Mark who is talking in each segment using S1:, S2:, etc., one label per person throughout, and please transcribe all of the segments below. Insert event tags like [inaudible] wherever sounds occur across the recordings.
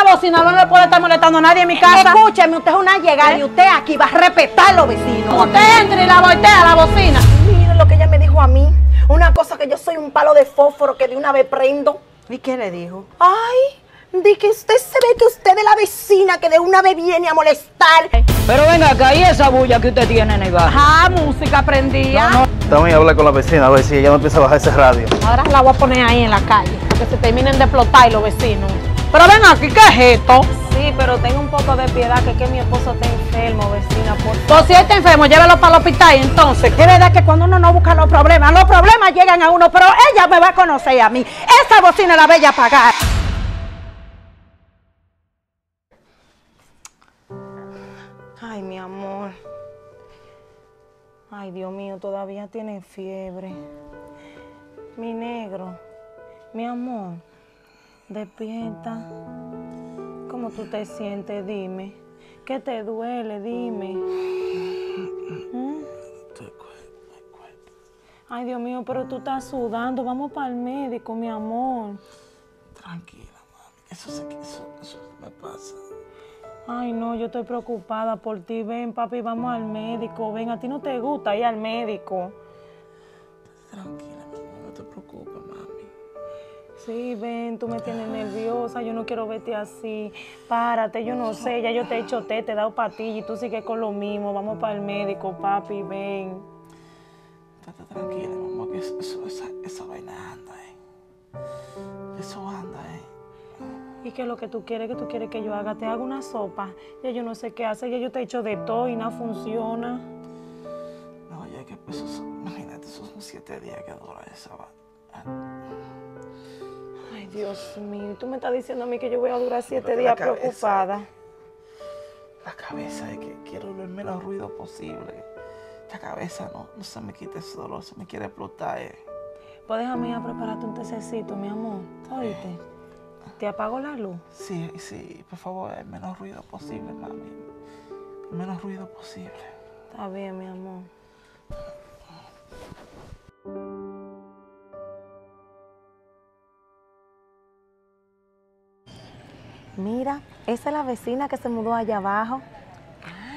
S1: esta bocina no le puede estar molestando a nadie en mi casa.
S2: Escúcheme, usted es una llegada y usted aquí va a respetar a los vecinos.
S1: Usted entra y la voltea la bocina.
S2: Miren lo que ella me dijo a mí. Una cosa que yo soy un palo de fósforo que de una vez prendo.
S1: ¿Y qué le dijo?
S2: Ay, di que usted se ve que usted es la vecina que de una vez viene a molestar.
S3: Pero venga acá, ¿y esa bulla que usted tiene en el barrio?
S1: Ajá, música prendía.
S4: También hablar con la vecina a ver si ella no empieza a bajar ese radio.
S1: Ahora la voy a poner ahí en la calle, que se terminen de explotar los vecinos. Pero ven aquí, ¿qué es esto?
S5: Sí, pero tengo un poco de piedad que, que mi esposo está enfermo, vecina, por favor.
S1: Pues si él está enfermo, llévelo para el hospital entonces.
S2: Es verdad que cuando uno no busca los problemas, los problemas llegan a uno, pero ella me va a conocer a mí. Esa bocina la bella pagar.
S5: Ay, mi amor. Ay, Dios mío, todavía tiene fiebre. Mi negro, mi amor, despierta. ¿Cómo tú te sientes? Dime. ¿Qué te duele? Dime. ¿Mm? Ay, Dios mío, pero tú estás sudando. Vamos para el médico, mi amor.
S4: Tranquila, mami. Eso, se, eso, eso me pasa.
S5: Ay, no, yo estoy preocupada por ti. Ven, papi, vamos al médico. Ven, a ti no te gusta ir al médico.
S4: Tranquila, mi amor. No te preocupes.
S5: Sí, ven, tú me tienes nerviosa, yo no quiero verte así. Párate, yo no sé, ya yo te he hecho té, te he dado patilla y tú sigues con lo mismo. Vamos para el médico, papi, ven.
S4: Estate tranquila, mi amor, que eso, esa, esa vaina anda, eh. Eso anda, eh.
S5: ¿Y qué es lo que tú quieres? ¿Qué tú quieres que yo haga? Te hago una sopa. Ya yo no sé qué hacer, ya yo te he hecho de todo y nada funciona.
S4: No, ya que pues, imagínate, esos son siete días que dura esa vaina.
S5: Dios mío, tú me estás diciendo a mí que yo voy a durar siete días
S4: la cabeza-
S5: preocupada.
S4: La cabeza es que quiero el menos ruido posible. La cabeza no, no se me quita ese dolor, se me quiere explotar. Eh.
S5: Pues déjame ir a prepararte un tececito, mi amor. ¿Oíste? ¿Te apago la luz?
S4: Sí, sí, por favor, el menos ruido posible, mami. El menos ruido posible.
S5: Está bien, mi amor.
S2: Mira, esa es la vecina que se mudó allá abajo.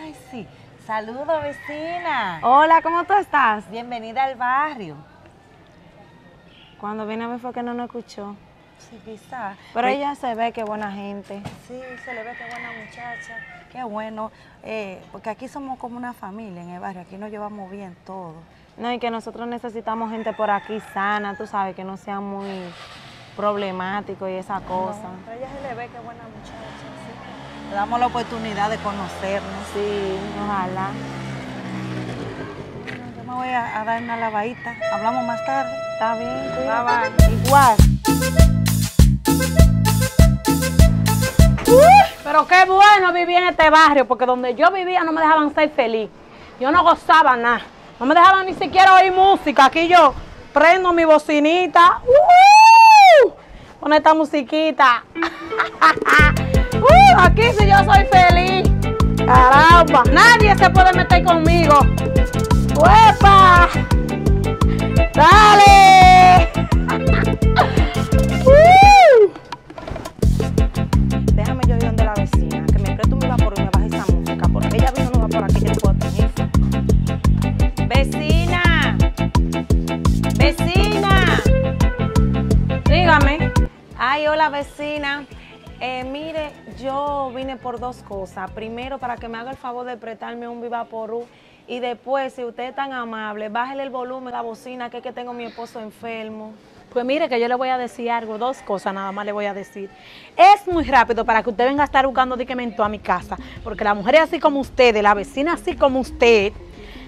S6: Ay, sí. Saludos, vecina.
S5: Hola, ¿cómo tú estás?
S6: Bienvenida al barrio.
S5: Cuando vine a ver fue que no nos escuchó.
S6: Sí, quizá.
S5: Pero ella se ve que buena gente.
S6: Sí, se le ve que buena muchacha. Qué bueno. eh, porque aquí somos como una familia en el barrio. Aquí nos llevamos bien todos.
S5: No, y que nosotros necesitamos gente por aquí sana, tú sabes, que no sea muy problemático y esa cosa.
S6: Pero ella se ve que buena muchacha. Sí. Le damos la oportunidad de conocernos.
S5: Sí, ojalá.
S6: Bueno, yo me voy a, a dar una lavadita. Hablamos más tarde.
S5: Está bien, cuídate.
S6: Igual.
S1: Pero qué bueno vivir en este barrio, porque donde yo vivía no me dejaban ser feliz. Yo no gozaba nada. No me dejaban ni siquiera oír música. Aquí yo prendo mi bocinita. ¡Uh! Con esta musiquita. [laughs] Aquí sí yo soy feliz. Caramba. Nadie se puede meter conmigo. ¡Uepa! ¡Dale! [laughs]
S5: hola vecina. Eh, mire, yo vine por dos cosas. Primero, para que me haga el favor de prestarme un Vivaporú. Y después, si usted es tan amable, bájele el volumen de la bocina, que es que tengo a mi esposo enfermo.
S1: Pues mire que yo le voy a decir algo, dos cosas nada más le voy a decir. Es muy rápido para que usted venga a estar buscando medicamento a mi casa, porque las mujeres así como ustedes, la vecina así como usted,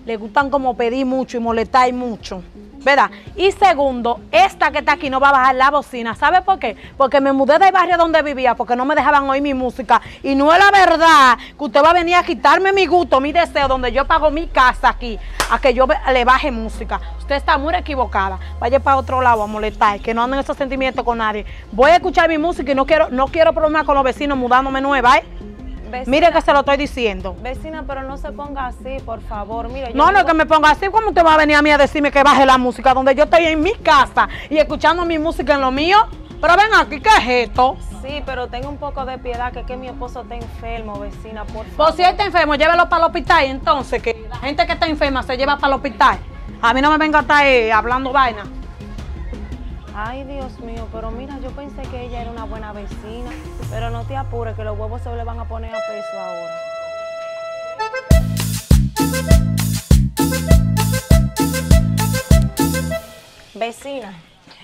S1: le gustan como pedir mucho y molestar mucho, ¿verdad? Y segundo, esta que está aquí no va a bajar la bocina, ¿sabe por qué? Porque me mudé del barrio donde vivía, porque no me dejaban oír mi música. Y no es la verdad que usted va a venir a quitarme mi gusto, mi deseo, donde yo pago mi casa aquí, a que yo le baje música. Usted está muy equivocada. Vaya para otro lado a molestar, que no anden esos sentimientos con nadie. Voy a escuchar mi música y no quiero, no quiero problemas con los vecinos mudándome nueva, ¿eh?
S5: Vecina,
S1: Mire que se lo estoy diciendo.
S5: Vecina, pero no se ponga así, por favor. Mire, yo
S1: No, no,
S5: vivo-
S1: que me ponga así, como usted va a venir a mí a decirme que baje la música, donde yo estoy en mi casa y escuchando mi música en lo mío? Pero ven aquí, ¿qué es esto?
S2: Sí, pero tengo un poco de piedad que es que mi esposo está enfermo, vecina, por favor.
S1: Pues si él está enfermo, llévelo para el hospital. Entonces, que la gente que está enferma se lleva para el hospital. A mí no me venga a estar eh, hablando vaina.
S2: Ay, Dios mío, pero mira, yo pensé que ella era una buena vecina, pero no te apures, que los huevos se le van a poner a peso ahora. Vecina,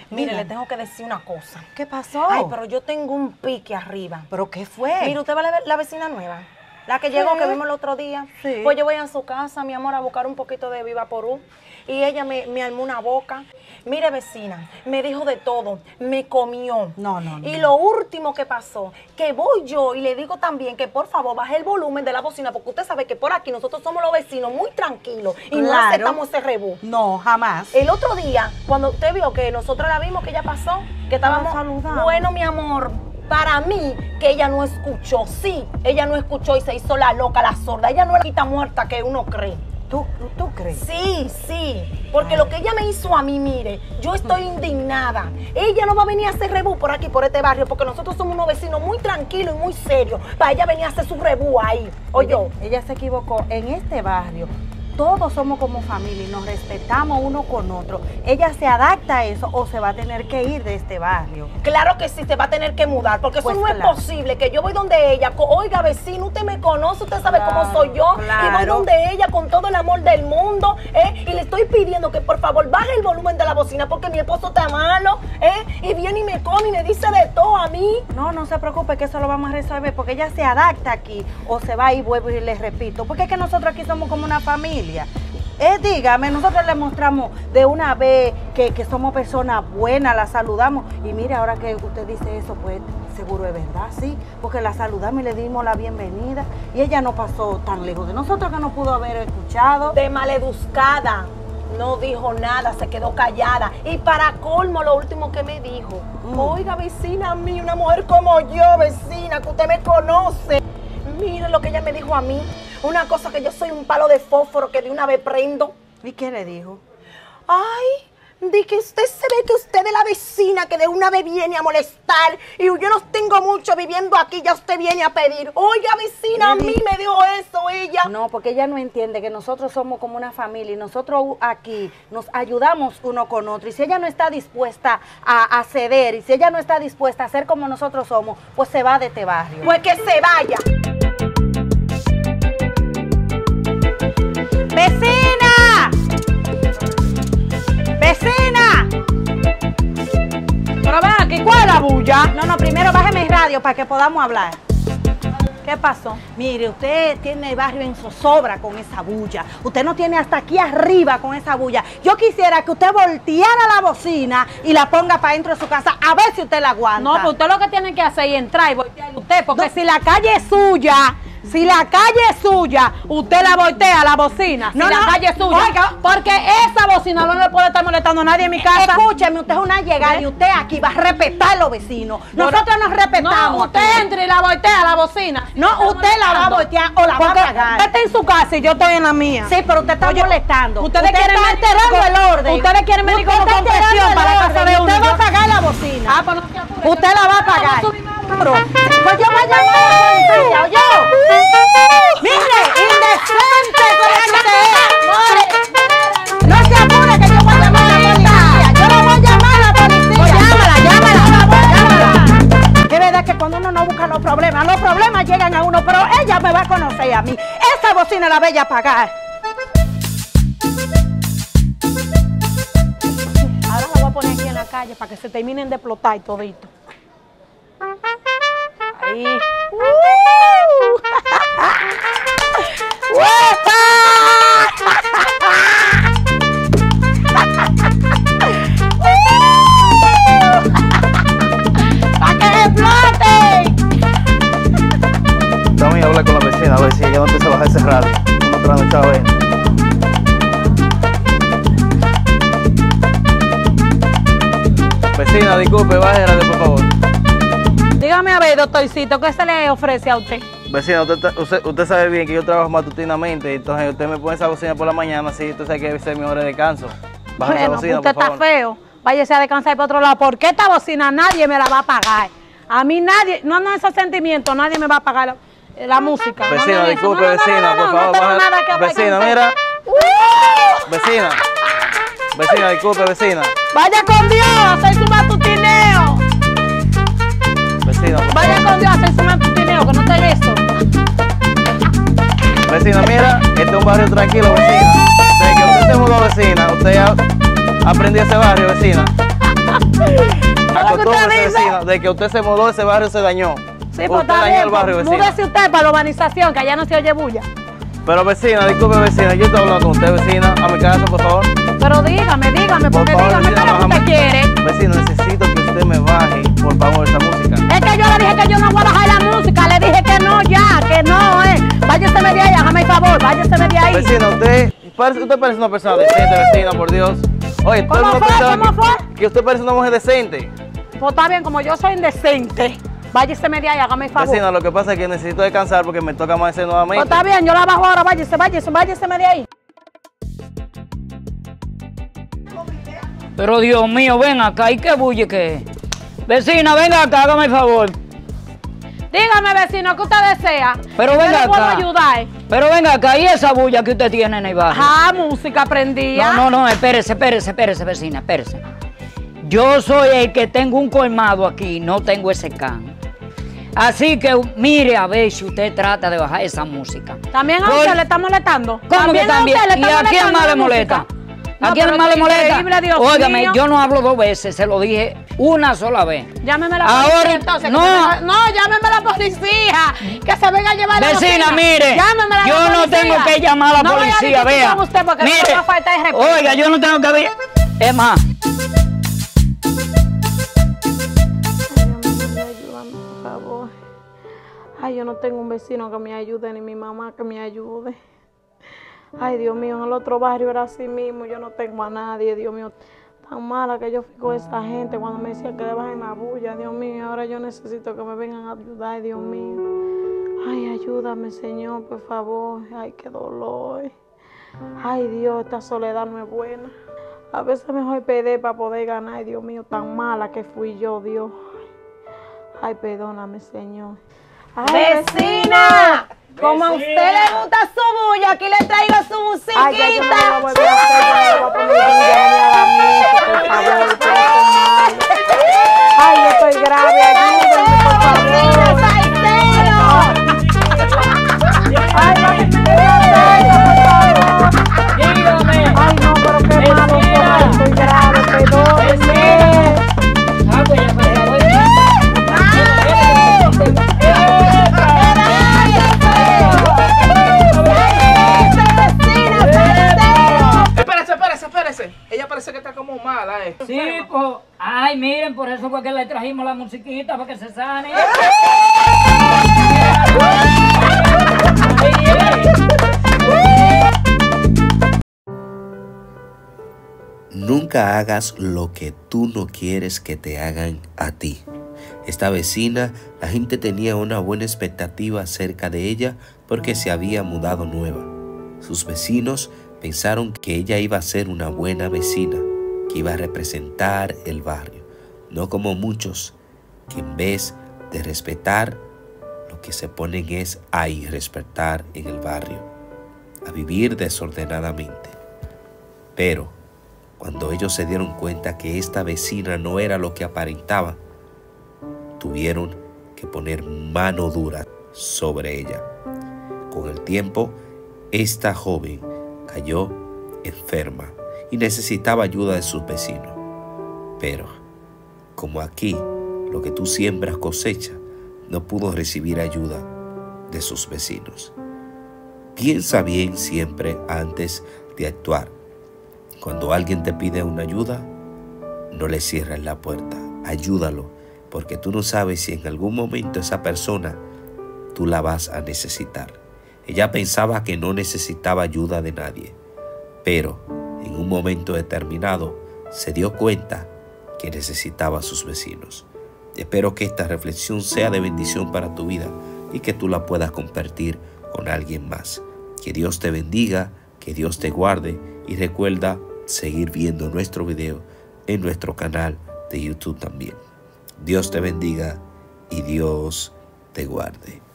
S2: mire, le tengo que decir una cosa.
S6: ¿Qué pasó?
S2: Ay, pero yo tengo un pique arriba.
S6: ¿Pero qué fue?
S2: Mire, usted va a ver la vecina nueva. La que llegó, que vimos el otro día.
S6: Sí.
S2: Pues yo voy a su casa, mi amor, a buscar un poquito de Viva Porú. Y ella me, me armó una boca. Mire, vecina, me dijo de todo. Me comió.
S6: No, no, no.
S2: Y lo último que pasó, que voy yo y le digo también que por favor baje el volumen de la bocina, porque usted sabe que por aquí nosotros somos los vecinos muy tranquilos y no aceptamos ese rebú.
S6: No, jamás.
S2: El otro día, cuando usted vio que nosotros la vimos, que ella pasó, que estábamos. Bueno, mi amor, para mí, que ella no escuchó. Sí, ella no escuchó y se hizo la loca, la sorda. Ella no es la quita muerta que uno cree.
S6: ¿Tú, tú crees?
S2: Sí, sí. Porque lo que ella me hizo a mí, mire, yo estoy indignada. Ella no va a venir a hacer rebú por aquí, por este barrio, porque nosotros somos unos vecinos muy tranquilos y muy serios. Para ella venir a hacer su rebú ahí. Oye,
S6: Ella, ella se equivocó. En este barrio, todos somos como familia y nos respetamos uno con otro. Ella se adapta a eso o se va a tener que ir de este barrio.
S2: Claro que sí, se va a tener que mudar, porque
S6: Pues
S2: eso no
S6: claro.
S2: es posible, que yo voy donde ella, oiga vecino, usted me conoce, usted sabe cómo soy yo, y voy donde ella con todo el amor del mundo, estoy pidiendo que por favor baje el volumen de la bocina, porque mi esposo está malo, ¿eh? y viene y me come y me dice de todo a mí.
S6: No, no se preocupe que eso lo vamos a resolver porque ella se adapta aquí o se va y vuelvo y les repito. Porque es que nosotros aquí somos como una familia. Eh, dígame, nosotros le mostramos de una vez que, que somos personas buenas, la saludamos. Y mire, ahora que usted dice eso, pues seguro es verdad, sí. Porque la saludamos y le dimos la bienvenida. Y ella no pasó tan lejos de nosotros que no pudo haber escuchado.
S2: De maleducada. No dijo nada, se quedó callada. Y para colmo, lo último que me dijo,
S6: Mm.
S2: oiga vecina mía, una mujer como yo, vecina, que usted me conoce. Mire lo que ella me dijo a mí. Una cosa que yo soy un palo de fósforo que de una vez prendo.
S6: ¿Y qué le dijo?
S2: Ay, de que usted se ve que usted es la vecina que de una vez viene a molestar y yo no tengo mucho viviendo aquí, ya usted viene a pedir. Oiga, vecina, a mí me dijo eso ella.
S6: No, porque ella no entiende que nosotros somos como una familia y nosotros aquí nos ayudamos uno con otro. Y si ella no está dispuesta a, a ceder y si ella no está dispuesta a ser como nosotros somos, pues se va de este barrio.
S2: Pues que se vaya.
S1: La bulla?
S6: No, no, primero bájeme el radio para que podamos hablar.
S1: ¿Qué pasó?
S6: Mire, usted tiene el barrio en zozobra con esa bulla. Usted no tiene hasta aquí arriba con esa bulla. Yo quisiera que usted volteara la bocina y la ponga para dentro de su casa a ver si usted la aguanta.
S1: No, pues usted lo que tiene que hacer es entrar y voltear usted, porque si la calle es suya, si la calle es suya, usted la voltea, la bocina. Si
S6: No,
S1: la calle es suya.
S6: oiga.
S1: porque esa bocina no le puede estar molestando a nadie en mi casa.
S6: Escúcheme, usted es una llegada
S1: ¿Eh?
S6: y usted aquí va a respetar a los vecinos. Nosotros nos respetamos.
S1: No, usted
S6: aquí.
S1: entra y la voltea, la bocina.
S6: No, usted la va a voltear o la va a apagar.
S1: Usted está en su casa y yo estoy en la mía.
S6: Sí, pero usted está
S1: Oye,
S6: molestando.
S1: ustedes
S6: Usted
S1: quieren
S6: está alterando el orden.
S1: ustedes quieren venir como
S6: está
S1: con presión
S6: alterando
S1: para la casa de uno.
S6: Usted va a pagar la bocina.
S1: Ah, pues no.
S6: Usted la va a pagar. Pues yo voy a llamar a la policía, ¿oyó? Mire, indecente con que. No se apure que yo voy a llamar a la policía. Yo la voy a llamar a la policía.
S1: Pues llámala, llámala,
S6: llámala. Es verdad que cuando uno no busca los problemas, los problemas llegan a uno, pero ella me va a conocer a mí. Esa bocina la voy a pagar.
S1: Ahora la voy a poner aquí en la calle para que se terminen de explotar y todito. [laughs] Ahí. ¡Para que explote!
S7: También hablar con la vecina a ver si ella no empieza a bajar ese radio. Uno trasnochado ahí. Vecina, disculpe, bájela por favor.
S1: Dígame a ver, doctorcito, ¿qué se le ofrece a usted?
S7: Vecina, usted, ta- usted, usted sabe bien que yo trabajo matutinamente, entonces usted me pone esa bocina por la mañana, sí, usted sabe que es mi hora de descanso. Baja esa
S1: Bueno,
S7: bocina,
S1: usted
S7: por
S1: está
S7: favor.
S1: feo. váyase a descansar por otro lado, porque esta bocina nadie me la va a pagar. A mí nadie, no, no, esos sentimientos, nadie me va a pagar la, la música.
S7: Vecina,
S1: no, no,
S7: disculpe, vecina, por favor, baja- vecina, mira.
S1: ¡Uh!
S7: Vecina. Vecina, disculpe, vecina.
S1: Vaya con Dios,
S7: Vecina, por
S1: Vaya con Dios, a hacer su matutineo, que no te eso.
S7: Vecina, mira, este es un barrio tranquilo, vecina. Desde que usted se mudó, vecina, usted ha aprendió ese barrio, vecina. [laughs] Acostúmbrese, vecina. Desde que usted se mudó, ese barrio se dañó.
S1: Sí, pues está bien.
S7: el barrio,
S1: pues,
S7: vecina.
S1: Múdese usted para la urbanización, que allá no se oye bulla.
S7: Pero vecina, disculpe, vecina, yo estoy hablando con usted, vecina. A mi casa, por favor.
S1: Pero dígame, dígame,
S7: Por
S1: porque
S7: favor,
S1: dígame, ¿qué es lo que usted quiere?
S7: Vecina, necesito usted me baje, por favor, esa música.
S1: Es que yo le dije que yo no voy a bajar la música, le dije que no ya, que no, eh. Váyase de ahí, hágame el favor, váyase de ahí.
S7: Vecina, usted parece, usted parece una persona decente, vecina, por Dios. Oye, todo el
S1: ¿Cómo
S7: mundo
S1: fue? ¿Cómo
S7: que,
S1: fue?
S7: que usted parece una mujer decente.
S1: Pues está bien, como yo soy indecente, váyase de ahí, hágame el favor.
S7: Vecina, lo que pasa es que necesito descansar porque me toca amanecer
S1: Pues
S7: nuevamente.
S1: está bien, yo la bajo ahora, váyase, váyase, váyase de ahí.
S3: Pero Dios mío, ven acá, ¿y qué bulle que es? Vecina, venga acá, hágame el favor.
S1: Dígame, vecino, ¿qué usted desea?
S3: Pero
S1: Yo
S3: venga
S1: le puedo
S3: acá.
S1: ayudar.
S3: Pero venga acá, ¿y esa bulla que usted tiene en el barrio?
S1: Ah, música prendida.
S3: No, no, no, espérese, espérese, espérese, vecina, espérese. Yo soy el que tengo un colmado aquí, no tengo ese can. Así que mire a ver si usted trata de bajar esa música.
S1: También a
S3: Por-
S1: usted le está molestando.
S3: ¿Cómo que
S1: a
S3: también?
S1: usted le
S3: ¿Y
S1: está
S3: a quién más le molesta?
S1: Música?
S3: ¿A
S1: No,
S3: quién más le molesta?
S1: Dios
S3: Óigame,
S1: mío.
S3: yo no hablo dos veces, se lo dije una sola vez.
S1: Llámeme a la
S3: Ahora,
S1: policía entonces.
S3: no.
S1: no, llámeme a la policía. Que se venga a llevar la
S3: Vecina,
S1: bocina.
S3: mire,
S1: Llámeme a la
S3: yo no tengo que llamar a la
S1: No a
S3: policía, vea.
S1: con usted porque no
S3: mire,
S1: me va a faltar el respeto.
S3: oiga, yo no tengo que ver. Es más,
S1: Ayúdame, por favor. Ay, yo no tengo un vecino que me ayude, ni mi mamá que me ayude. Ay, Dios mío, en el otro barrio era así mismo, yo no tengo a nadie, Dios mío. Tan mala que yo fui con esa gente cuando me decía que le bajen la bulla, Dios mío. Ahora yo necesito que me vengan a ayudar, Dios mío. Ay, ayúdame, Señor, por favor. Ay, qué dolor. Ay, Dios, esta soledad no es buena. A veces mejor perder para poder ganar, Dios mío, tan mala que fui yo, Dios. Ay, perdóname, Señor.
S2: Vecina, como a usted le gusta su bulla, aquí le traigo su musiquita.
S1: Ay, ya yo voy a volver a hacer, [laughs] yo no
S3: le trajimos la musiquita para que se sane.
S8: Nunca hagas lo que tú no quieres que te hagan a ti. Esta vecina, la gente tenía una buena expectativa acerca de ella porque se había mudado nueva. Sus vecinos pensaron que ella iba a ser una buena vecina, que iba a representar el barrio, no como muchos que en vez de respetar, lo que se ponen es a irrespetar en el barrio, a vivir desordenadamente. Pero cuando ellos se dieron cuenta que esta vecina no era lo que aparentaba, tuvieron que poner mano dura sobre ella. Con el tiempo, esta joven cayó enferma y necesitaba ayuda de sus vecinos. Pero, como aquí lo que tú siembras cosecha, no pudo recibir ayuda de sus vecinos. Piensa bien siempre antes de actuar. Cuando alguien te pide una ayuda, no le cierres la puerta, ayúdalo, porque tú no sabes si en algún momento esa persona tú la vas a necesitar. Ella pensaba que no necesitaba ayuda de nadie, pero en un momento determinado se dio cuenta que necesitaba a sus vecinos. Espero que esta reflexión sea de bendición para tu vida y que tú la puedas compartir con alguien más. Que Dios te bendiga, que Dios te guarde y recuerda seguir viendo nuestro video en nuestro canal de YouTube también. Dios te bendiga y Dios te guarde.